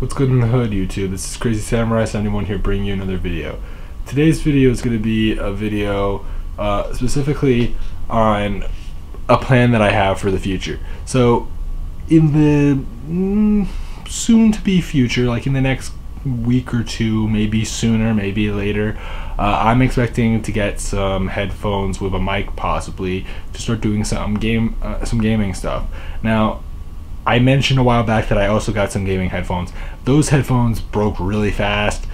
What's good in the hood, YouTube? This is Crazy Samurai 71 here bringing you another video. Today's video is going to be a video uh, specifically on a plan that I have for the future. So, in the mm, soon to be future, like in the next week or two, maybe sooner, maybe later, uh, I'm expecting to get some headphones with a mic, possibly, to start doing some game, uh, some gaming stuff. Now, I mentioned a while back that I also got some gaming headphones. Those headphones broke really fast,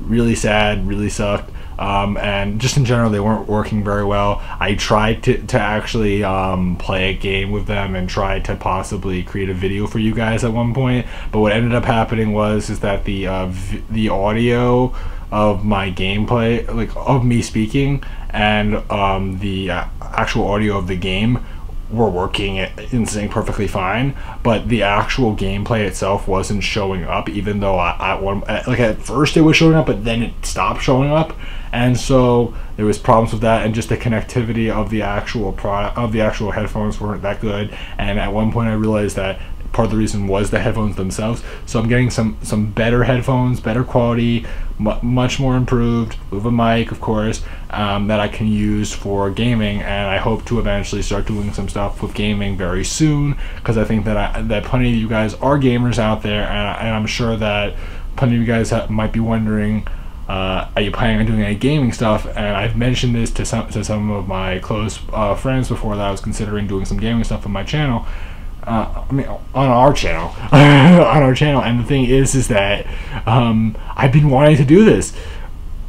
really sad, really sucked. Um, and just in general, they weren't working very well. I tried to, to actually um, play a game with them and tried to possibly create a video for you guys at one point. But what ended up happening was is that the uh, the audio of my gameplay, like of me speaking, and um, the uh, actual audio of the game were working in sync perfectly fine, but the actual gameplay itself wasn't showing up. Even though I, I like at first it was showing up, but then it stopped showing up, and so there was problems with that, and just the connectivity of the actual product of the actual headphones weren't that good. And at one point, I realized that part of the reason was the headphones themselves. So I'm getting some some better headphones, better quality, much more improved with a mic, of course, um, that I can use for gaming. And I hope to eventually start doing some stuff with gaming very soon because I think that I, that plenty of you guys are gamers out there, and, I, and I'm sure that plenty of you guys might be wondering. Uh, are you planning on doing any gaming stuff? And I've mentioned this to some to some of my close uh, friends before that I was considering doing some gaming stuff on my channel uh, I mean, on our channel, on our channel. And the thing is, is that um, I've been wanting to do this,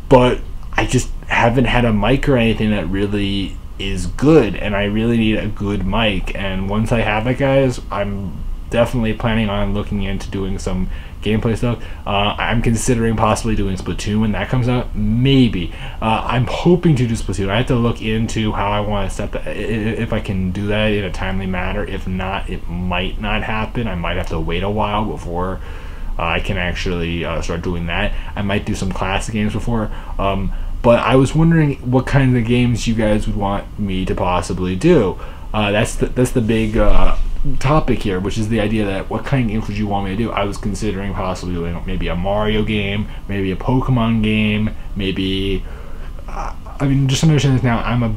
but I just haven't had a mic or anything that really is good, and I really need a good mic. And once I have it, guys, I'm definitely planning on looking into doing some gameplay stuff. Uh, I'm considering possibly doing Splatoon when that comes out. Maybe. Uh, I'm hoping to do Splatoon. I have to look into how I want to set that, if I can do that in a timely manner. If not, it might not happen. I might have to wait a while before uh, I can actually uh, start doing that. I might do some classic games before. Um, but I was wondering what kind of games you guys would want me to possibly do. Uh, that's the that's the big uh, topic here, which is the idea that what kind of games would you want me to do? I was considering possibly doing maybe a Mario game, maybe a Pokemon game, maybe. Uh, I mean, just understand this now. I'm a.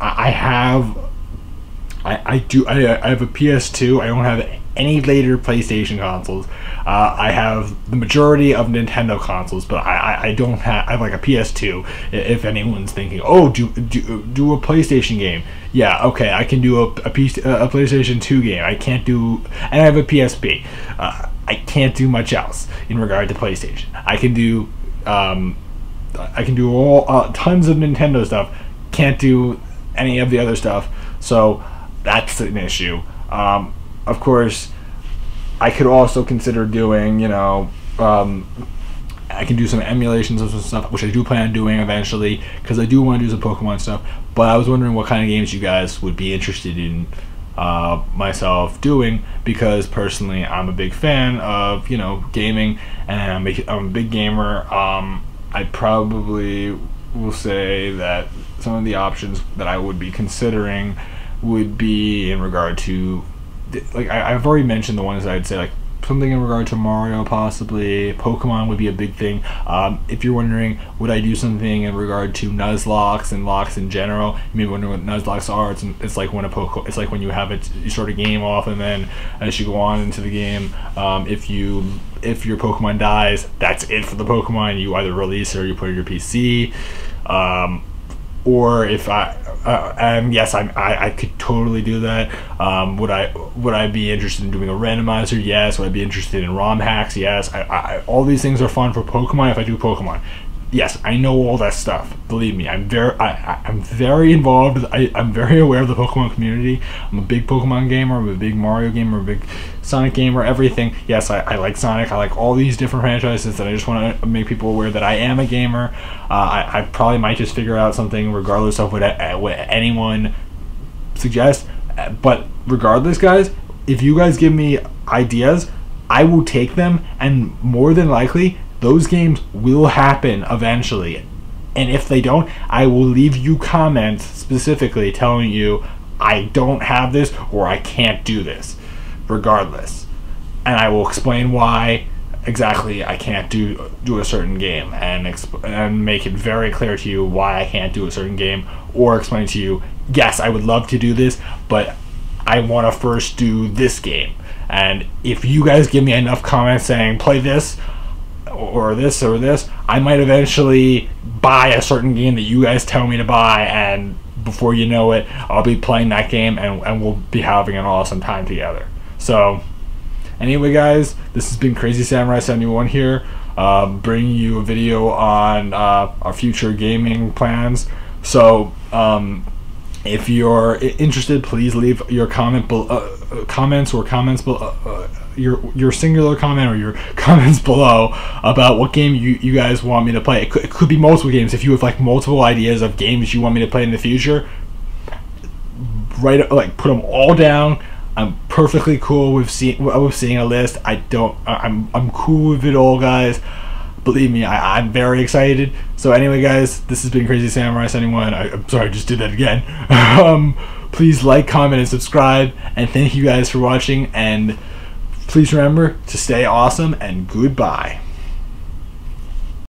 I have. I, I do. I, I have a PS2. I don't have any later PlayStation consoles. Uh, I have the majority of Nintendo consoles, but I, I, I, don't have I have like a PS2. If anyone's thinking, oh, do do, do a PlayStation game? Yeah, okay, I can do a, a, PC, a PlayStation 2 game. I can't do, and I have a PSP. Uh, I can't do much else in regard to PlayStation. I can do, um, I can do all uh, tons of Nintendo stuff. Can't do any of the other stuff. So that's an issue. Um, of course, I could also consider doing, you know, um, I can do some emulations of some stuff, which I do plan on doing eventually, because I do want to do some Pokemon stuff. But I was wondering what kind of games you guys would be interested in uh, myself doing, because personally I'm a big fan of, you know, gaming, and I'm a, I'm a big gamer. Um, I probably will say that some of the options that I would be considering would be in regard to like I, have already mentioned the ones I'd say like something in regard to Mario possibly. Pokemon would be a big thing. Um, if you're wondering would I do something in regard to Nuzlockes and locks in general? You may be wondering what Nuzlockes are. It's, it's like when a Poke it's like when you have it you start a game off and then as you go on into the game um, if you if your Pokemon dies that's it for the Pokemon. You either release it or you put it in your PC um, or if I uh, yes, I, I I could totally do that. Um, would I would I be interested in doing a randomizer? Yes. Would I be interested in ROM hacks? Yes. I, I, all these things are fun for Pokemon if I do Pokemon yes, I know all that stuff. Believe me, I'm very, I, I'm very involved. I, I'm very aware of the Pokemon community. I'm a big Pokemon gamer. I'm a big Mario gamer. A big Sonic gamer. Everything. Yes, I, I like Sonic. I like all these different franchises, and I just want to make people aware that I am a gamer. Uh, I, I probably might just figure out something regardless of what, uh, what anyone suggests. But regardless, guys, if you guys give me ideas, I will take them, and more than likely, those games will happen eventually. And if they don't, I will leave you comments specifically telling you I don't have this or I can't do this, regardless. And I will explain why exactly I can't do do a certain game and exp- and make it very clear to you why I can't do a certain game or explain to you yes I would love to do this but I want to first do this game and if you guys give me enough comments saying play this or this or this I might eventually buy a certain game that you guys tell me to buy and before you know it I'll be playing that game and, and we'll be having an awesome time together so Anyway, guys, this has been Crazy Samurai 71 here, um, bringing you a video on uh, our future gaming plans. So, um, if you're interested, please leave your comment be- uh, uh comments or comments below. Your your singular comment or your comments below about what game you, you guys want me to play. It could, it could be multiple games. If you have like multiple ideas of games you want me to play in the future, write like put them all down I'm perfectly cool with seeing with seeing a list. I don't. I'm I'm cool with it all, guys. Believe me, I, I'm very excited. So anyway, guys, this has been Crazy Samurai 71. I, am sorry, I just did that again. um, please like, comment, and subscribe. And thank you guys for watching. And please remember to stay awesome and goodbye.